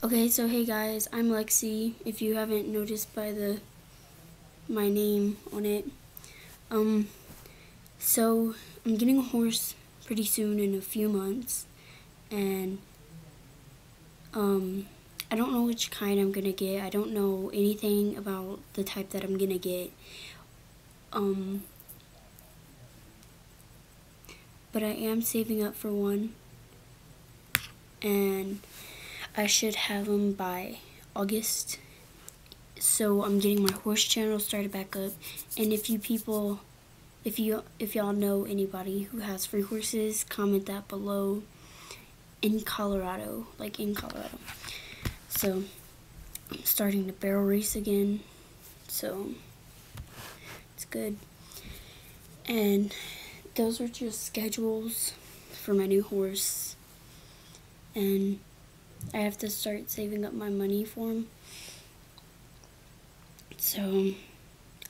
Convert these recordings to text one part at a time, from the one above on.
Okay, so hey guys, I'm Lexi. If you haven't noticed by the my name on it, um, so I'm getting a horse pretty soon in a few months, and um, I don't know which kind I'm gonna get. I don't know anything about the type that I'm gonna get. Um, but I am saving up for one, and I should have them by August. So I'm getting my horse channel started back up. And if you people, if you if y'all know anybody who has free horses, comment that below. In Colorado, like in Colorado. So I'm starting the barrel race again. So it's good. And those are just schedules for my new horse. And I have to start saving up my money for him. So,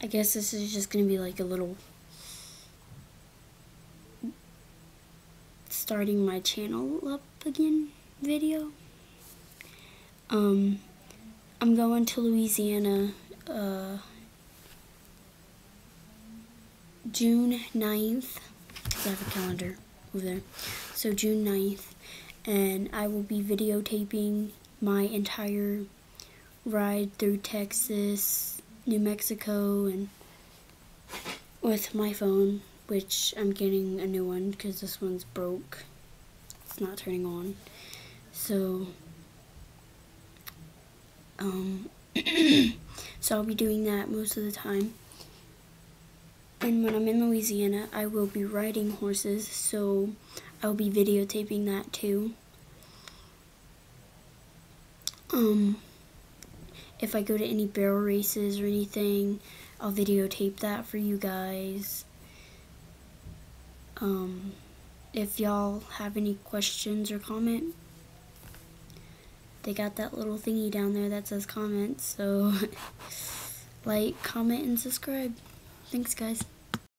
I guess this is just going to be like a little starting my channel up again video. Um, I'm going to Louisiana uh, June 9th, because I have a calendar over there. So June 9th and I will be videotaping my entire ride through Texas, New Mexico, and with my phone, which I'm getting a new one because this one's broke. It's not turning on. So, um, so I'll be doing that most of the time. And when I'm in Louisiana, I will be riding horses, so I'll be videotaping that too. Um, if I go to any barrel races or anything, I'll videotape that for you guys. Um, if y'all have any questions or comment, they got that little thingy down there that says comments, so like, comment, and subscribe. Thanks, guys.